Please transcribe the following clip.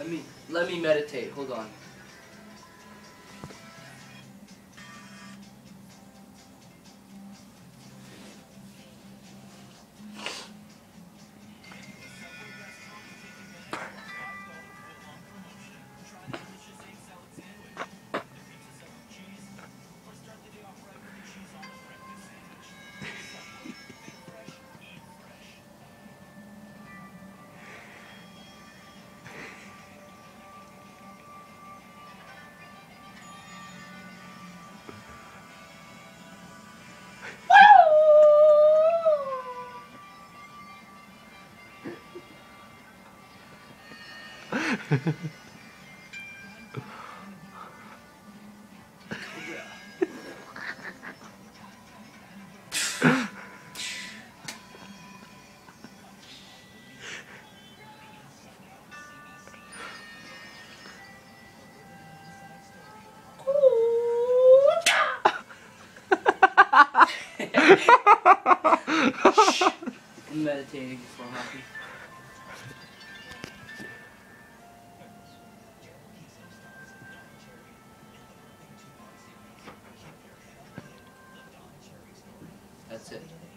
Let me let me meditate. Hold on. meditating before hockey. That's it.